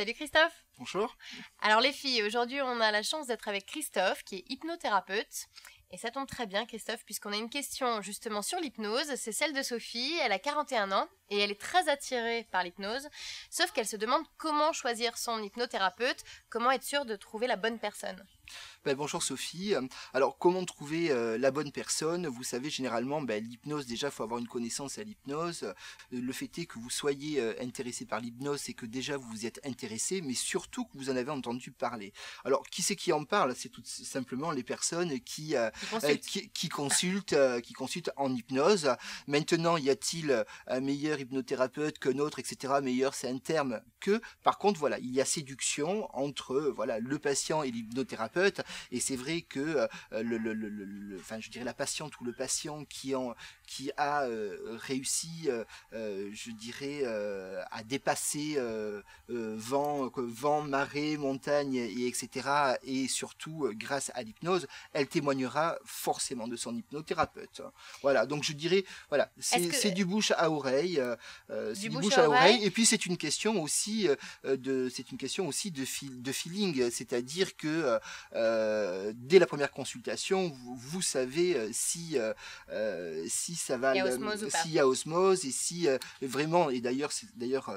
Salut Christophe Bonjour. Alors les filles, aujourd'hui on a la chance d'être avec Christophe qui est hypnothérapeute. Et ça tombe très bien Christophe puisqu'on a une question justement sur l'hypnose, c'est celle de Sophie, elle a 41 ans et elle est très attirée par l'hypnose, sauf qu'elle se demande comment choisir son hypnothérapeute, comment être sûre de trouver la bonne personne. Ben, bonjour Sophie. Alors comment trouver euh, la bonne personne? Vous savez généralement ben, l'hypnose déjà il faut avoir une connaissance à l'hypnose. Euh, le fait est que vous soyez euh, intéressé par l'hypnose c'est que déjà vous vous êtes intéressé mais surtout que vous en avez entendu parler. Alors qui c'est qui en parle? C'est tout simplement les personnes qui qui consultent, qui, consultent en hypnose. Maintenant y a-t-il un meilleur hypnothérapeute que autre, etc. Meilleur c'est un terme que. Par contre voilà il y a séduction entre voilà le patient et l'hypnothérapeute et c'est vrai que euh, le, le, le, enfin, je dirais la patiente ou le patient qui, en, qui a euh, réussi, euh, je dirais, à dépasser vent, vent, marée, montagne, et etc. Et surtout, grâce à l'hypnose, elle témoignera forcément de son hypnothérapeute. Voilà, donc je dirais, voilà, c'est du bouche à oreille, c'est du, bouche, à, oreille. Et puis c'est une question aussi de, c'est une question aussi de, de feeling, c'est-à-dire que euh, dès la première consultation, vous, savez euh, si, euh, si ça va, s'il y a osmose et si vraiment, et d'ailleurs, c'est d'ailleurs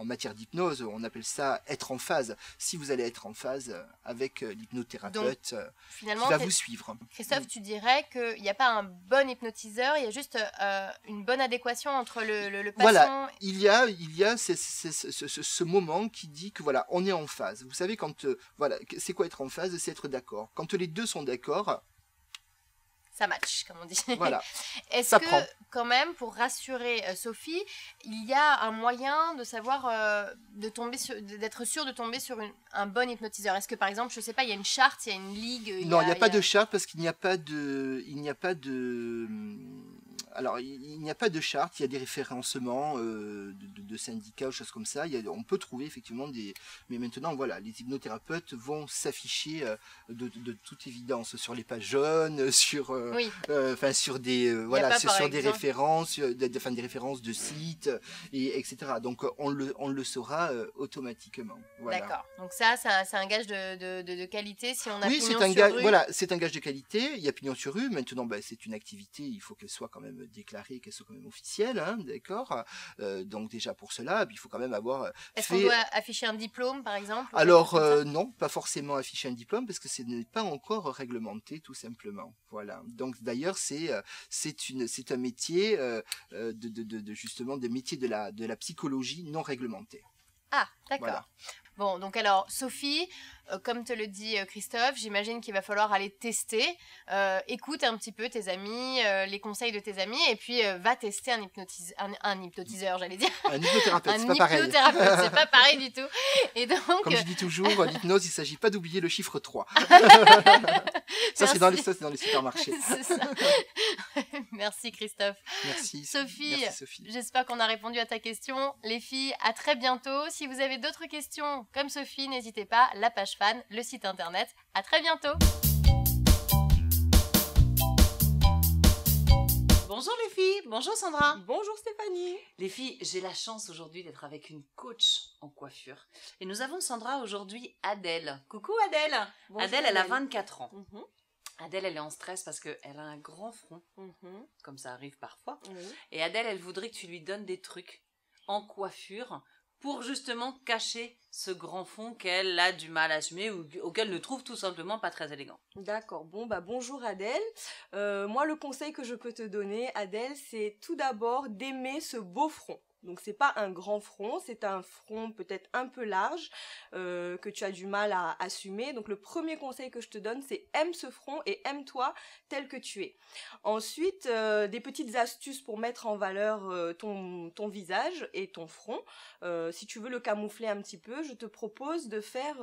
en matière d'hypnose, on appelle ça être en phase. Si vous allez être en phase avec l'hypnothérapeute qui va vous suivre. Christophe, tu dirais qu'il n'y a pas un bon hypnotiseur, il y a juste une bonne adéquation entre le, le, patient. Voilà, il y a, il y a ce, ce, moment qui dit que voilà, on est en phase. Vous savez quand voilà, c'est quoi être en phase? C'est être d'accord. Quand les deux sont d'accord, ça match, comme on dit. Voilà. Est-ce que, quand même, pour rassurer euh, Sophie, il y a un moyen de savoir, euh, de tomber d'être sûr de tomber sur un bon hypnotiseur? Est-ce que, par exemple, je sais pas, il y a une charte, il y a une ligue Non, il n'y a, pas de charte parce qu'il n'y a pas de, il n'y a pas de alors, il n'y a pas de charte, il y a des référencements euh, de, syndicats ou choses comme ça. on peut trouver effectivement des. Mais maintenant, voilà, les hypnothérapeutes vont s'afficher euh, de, toute évidence sur les pages jaunes, sur, euh, enfin, sur des, voilà, sur, des références, des, enfin, des références de sites, et, etc. Donc, on le, on le saura automatiquement. D'accord. Donc ça, c'est un, gage de, qualité si on a oui, c'est un gage. Voilà, c'est un gage de qualité. Il y a pignon sur rue. Maintenant, ben, c'est une activité. Il faut qu'elle soit quand même déclarée, qu'elle soit quand même officielle, hein, d'accord euh, Donc déjà pour cela, il faut quand même avoir. Euh, Est-ce qu'on doit afficher un diplôme, par exemple Alors euh, non, pas forcément afficher un diplôme parce que ce n'est pas encore réglementé, tout simplement. Voilà. Donc d'ailleurs, c'est c'est une c'est un métier de, de, de, justement des métiers de la de la psychologie non réglementée. Ah, d'accord. Bon, donc alors, Sophie, euh, comme te le dit euh, Christophe, j'imagine qu'il va falloir aller tester. Euh, écoute un petit peu tes amis, les conseils de tes amis, et puis va tester un, un, hypnotiseur, j'allais dire. Un hypnothérapeute, c'est pas pareil. c'est pas pareil du tout. Et donc, comme je dis toujours, l'hypnose, il ne s'agit pas d'oublier le chiffre 3. ça, c'est dans, les, dans les supermarchés. ça. Merci Christophe. Merci. Sophie, Sophie. j'espère qu'on a répondu à ta question. Les filles, à très bientôt. Si vous avez d'autres questions, comme Sophie, n'hésitez pas, la page fan, le site internet. À très bientôt Bonjour les filles, bonjour Sandra. Bonjour Stéphanie. Les filles, j'ai la chance aujourd'hui d'être avec une coach en coiffure. Et nous avons Sandra aujourd'hui Adèle. Coucou Adèle. Adèle, elle a 24 ans. Mhm. Adèle, elle est en stress parce qu'elle a un grand front, mhm. comme ça arrive parfois. Et Adèle, elle voudrait que tu lui donnes des trucs en coiffure pour justement cacher ce grand fond qu'elle a du mal à assumer ou auquel ne trouve tout simplement pas très élégant. D'accord. Bon bah bonjour Adèle. Euh, moi le conseil que je peux te donner Adèle, c'est tout d'abord d'aimer ce beau front. Donc c'est pas un grand front, c'est un front peut-être un peu large euh, que tu as du mal à assumer. Donc le premier conseil que je te donne, c'est aime ce front et aime-toi tel que tu es. Ensuite, euh, des petites astuces pour mettre en valeur euh, ton, ton visage et ton front. si tu veux le camoufler un petit peu, je te propose de faire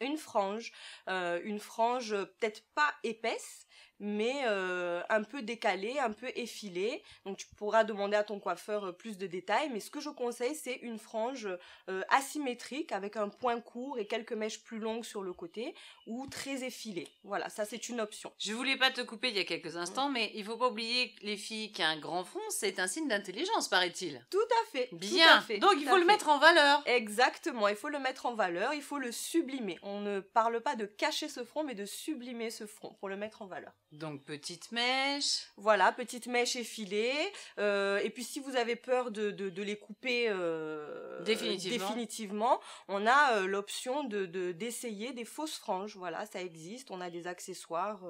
une frange, une frange peut-être pas épaisse, mais euh, un peu décalé, un peu effilé. Donc tu pourras demander à ton coiffeur euh, plus de détails, mais ce que je conseille, c'est une frange euh, asymétrique avec un point court et quelques mèches plus longues sur le côté ou très effilée. Voilà, ça c'est une option. Je voulais pas te couper il y a quelques instants, mais il faut pas oublier que les filles qui ont un grand front, c'est un signe d'intelligence, paraît-il. Tout à fait. Bien. fait, Donc il faut le mettre en valeur. Exactement, il faut le mettre en valeur, il faut le sublimer. On ne parle pas de cacher ce front, mais de sublimer ce front pour le mettre en valeur. Donc petite mèche. Voilà, petite mèche effilée. Euh, et puis si vous avez peur de, de, les couper euh, définitivement. on a euh, l'option de d'essayer des fausses franges. Voilà, ça existe. On a des accessoires.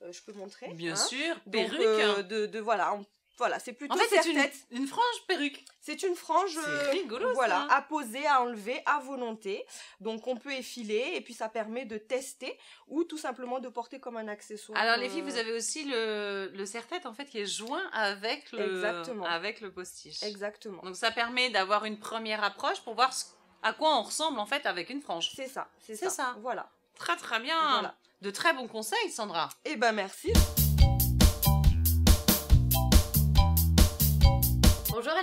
je peux montrer. Bien hein. sûr, perruque. de, de voilà, voilà, c'est plutôt en fait, c'est une, une, frange perruque. C'est une frange rigolo, voilà, à poser, à enlever à volonté. Donc on peut effiler et puis ça permet de tester ou tout simplement de porter comme un accessoire. Alors les filles, vous avez aussi le, le serre-tête en fait qui est joint avec le Exactement. avec le postiche. Exactement. Donc ça permet d'avoir une première approche pour voir à quoi on ressemble en fait avec une frange. C'est ça, c'est ça. ça. Voilà. Très très bien. De très bons conseils, Sandra. Eh ben merci.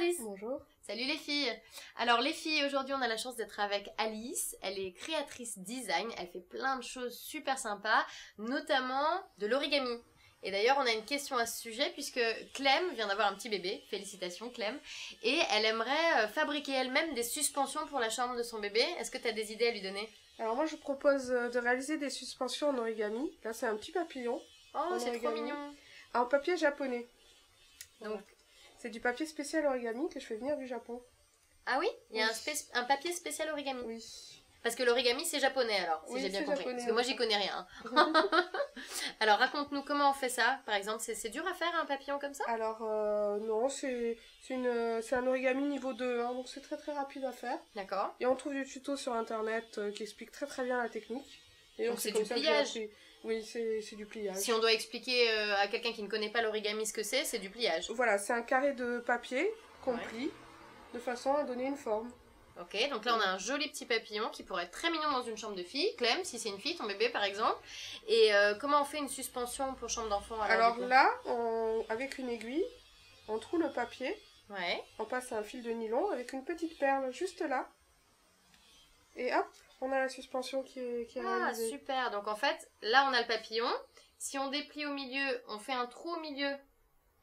Alice. Bonjour. Salut les filles. Alors les filles, aujourd'hui on a la chance d'être avec Alice. Elle est créatrice design. Elle fait plein de choses super sympas, notamment de l'origami. Et d'ailleurs, on a une question à ce sujet puisque Clem vient d'avoir un petit bébé. Félicitations Clem. Et elle aimerait euh, fabriquer elle-même des suspensions pour la chambre de son bébé. Est-ce que tu as des idées à lui donner? Alors moi je propose euh, de réaliser des suspensions en origami. Là c'est un petit papillon. Oh, c'est trop mignon. En papier japonais. Donc c'est du papier spécial origami que je fais venir du Japon. Ah oui? Il y a un, papier spécial origami Oui. Parce que l'origami c'est japonais alors, si j'ai bien compris. Parce que moi j'y connais rien. alors raconte-nous comment on fait ça, par exemple. C'est dur à faire un papillon comme ça? Alors euh, non, c'est un origami niveau 2, hein, donc c'est très très rapide à faire. D'accord. Et on trouve des tutos sur internet euh, qui expliquent très très bien la technique. Et donc c'est du pliage oui, c'est du pliage. Si on doit expliquer euh, à quelqu'un qui ne connaît pas l'origami ce que c'est, c'est du pliage. Voilà, c'est un carré de papier qu'on plie de façon à donner une forme. Ok, donc là on a un joli petit papillon qui pourrait être très mignon dans une chambre de fille. Clem, si c'est une fille, ton bébé par exemple. Et euh, comment on fait une suspension pour chambre d'enfant Alors, là, avec une aiguille, on trouve le papier. Ouais. On passe un fil de nylon avec une petite perle juste là. Et hop, on a la suspension qui est, qui Ah, super. Donc en fait, là on a le papillon. Si on déplie au milieu, on fait un trou au milieu,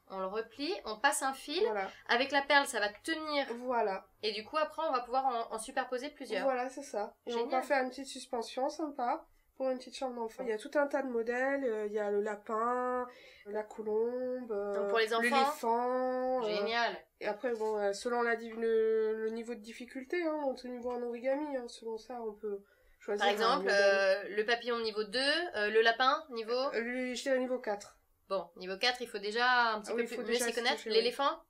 on le replie, on passe un fil. Avec la perle, ça va tenir. Voilà. Et du coup, après, on va pouvoir en, superposer plusieurs. Voilà, c'est ça. Et on va faire une petite suspension sympa pour une petite chambre d'enfant. Il y a tout un tas de modèles. Euh, il y a le lapin, la colombe, enfants l'éléphant. Euh, Génial. et après, bon, euh, selon la, le, niveau de difficulté, hein, au niveau en origami, hein, selon ça, on peut choisir. Par exemple, le papillon niveau 2, le lapin niveau Lui, je niveau 4. Bon, niveau 4, il faut déjà un petit ah peu plus, mieux s'y connaître. L'éléphant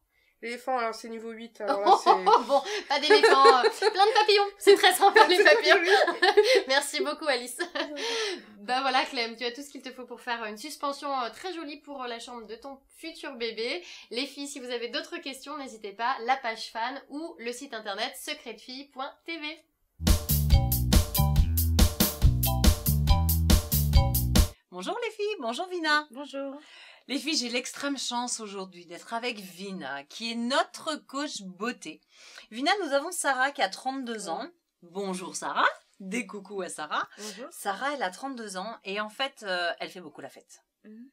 L'éléphant, alors c'est niveau 8. Alors là, oh, bon, pas d'éléphant, plein de papillons. C'est très sympa les papillons. Merci beaucoup Alice. bah voilà Clem, tu as tout ce qu'il te faut pour faire une suspension euh, très jolie pour la chambre de ton futur bébé. Les filles, si vous avez d'autres questions, n'hésitez pas, la page fan ou le site internet secretfille.tv. Bonjour les filles, bonjour Vina. Bonjour. Les filles, j'ai l'extrême chance aujourd'hui d'être avec Vina, qui est notre coach beauté. Vina, nous avons Sarah qui a 32 ans. Bonjour Sarah. Des coucou à Sarah. Bonjour. Sarah, elle a 32 ans et en fait, euh, elle fait beaucoup la fête. Mhm.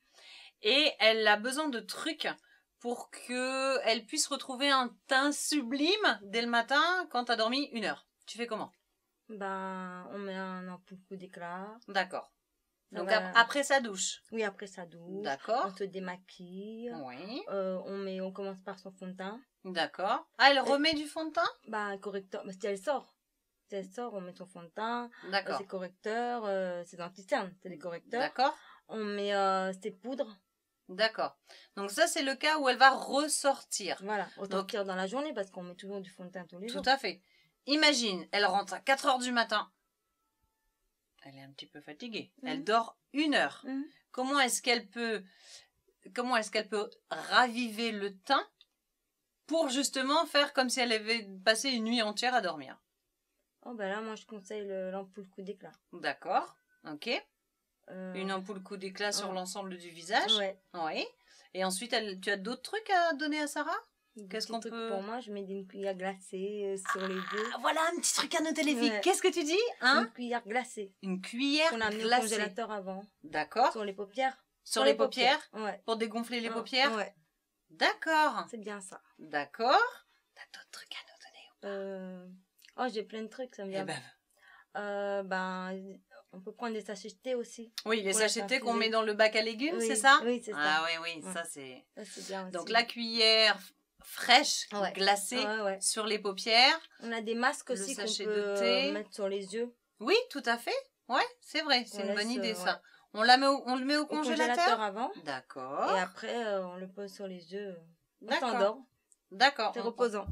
Et elle a besoin de trucs pour que elle puisse retrouver un teint sublime dès le matin quand t'as dormi une heure. Tu fais comment? Ben, on met un ampoule d'éclat. D'accord. Donc après sa douche. Oui, après sa douche. D'accord. On se démaquille. Oui. Euh, on met, on commence par son fond de teint. D'accord. Ah, elle remet du fond de teint? Bah correcteur. Mais si elle sort, si elle sort, on met son fond de teint. D'accord. Euh, c'est correcteur, euh, c'est dentisterne, c'est des correcteurs. D'accord. On met euh, ses poudres. D'accord. Donc ça c'est le cas où elle va ressortir. Voilà, ressortir dans la journée parce qu'on met toujours du fond de teint tous les jours. Tout à fait. Imagine, elle rentre à 4 heures du matin elle est un petit peu fatiguée. Elle mhm. dort une heure. Mhm. Comment est-ce qu'elle peut, comment est-ce qu'elle peut raviver le teint pour justement faire comme si elle avait passé une nuit entière à dormir? Oh ben là, moi je conseille l'ampoule coup d'éclat. D'accord, ok. Euh, Une ampoule coup d'éclat sur Ouais. l'ensemble du visage. Ouais. Oui. Et ensuite, elle- tu as d'autres trucs à donner à Sarah? Qu'est-ce qu'on peut- Pour moi, je mets une cuillère glacée euh, sur les yeux. Ah, Voilà un petit truc à noter les filles. Ouais. Qu'est-ce que tu dis hein Une cuillère glacée. Une cuillère Qu'on a mis au glacée. congélateur avant. D'accord. Sur les paupières. Sur les paupières Ouais. Pour dégonfler les Ah, paupières Ouais, D'accord. c'est bien ça. D'accord. T'as d'autres trucs à nous donner Euh... Oh, j'ai plein de trucs, ça me Eh vient. ben, Euh, ben, on peut prendre des sachets de thé aussi. Oui, les sachets de thé qu'on met dans le bac à légumes, Oui, c'est ça Oui, c'est ça. Ah oui, oui, Ouais. ça c'est... Ça, c'est bien Donc aussi. la cuillère fraîche, Ouais. glacée Ouais, ouais. sur les paupières. On a des masques Le aussi qu'on peut de thé. euh, mettre sur les yeux. Oui, tout à fait. Ouais, c'est vrai, c'est une bonne idée euh, ça. On, la met au, on le met au Au congélateur, congélateur? avant. D'accord. Et après, euh, on le pose sur les yeux. On D'accord. s'endort. D'accord. C'est reposant.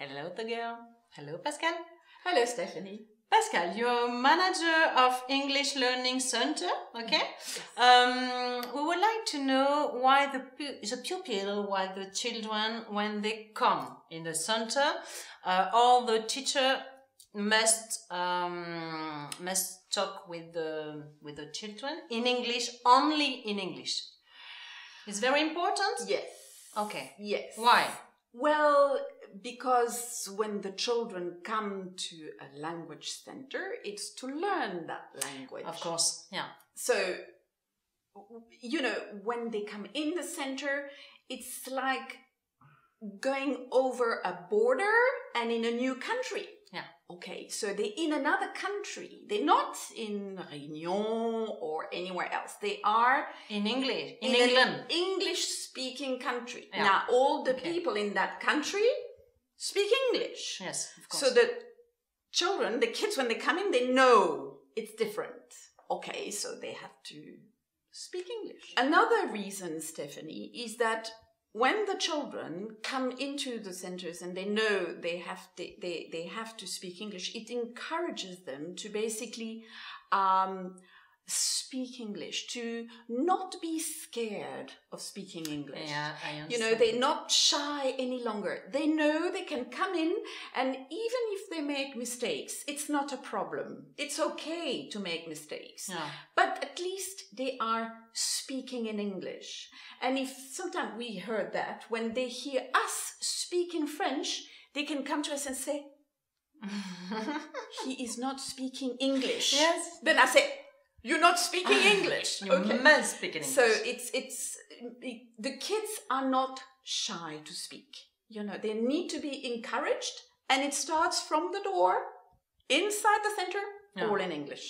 Hello, the girl. Hello, Pascal. Hello, Stephanie. Pascal, you're manager of English Learning Center, okay? Um, we would like to know why the, pu- the pupil, why the children, when they come in the center, uh, all the teacher must um, must talk with the with the children in English, only in English. It's very important. Yes. Okay. Yes. Why? Well, because when the children come to a language center, it's to learn that language. Of course. Yeah. So, you know, when they come in the center, it's like going over a border and in a new country. Yeah. Okay, so they're in another country. They're not in Réunion or anywhere else. They are In English. In, in England. English speaking country. Yeah. Now, all the Okay. people in that country speak English. Yes, of course. So the children, the kids, when they come in, they know it's different. Okay, so they have to speak English. Another reason, Stephanie, is that when the children come into the centers and they know they have they, they, they have to speak English, it encourages them to basically um, speak English, to not be scared of speaking English yeah, I understand. you know they're not shy any longer they know they can come in and even if they make mistakes it's not a problem it's okay to make mistakes Yeah. but at least they are speaking in english and if sometimes we heard that when they hear us speak in french they can come to us and say he is not speaking english Yes. then i say you're not speaking english You okay must speaking English. so it's it's it, the kids are not shy to speak. You know, they need to be encouraged, and it starts from the door, inside the center, Yeah. all in English.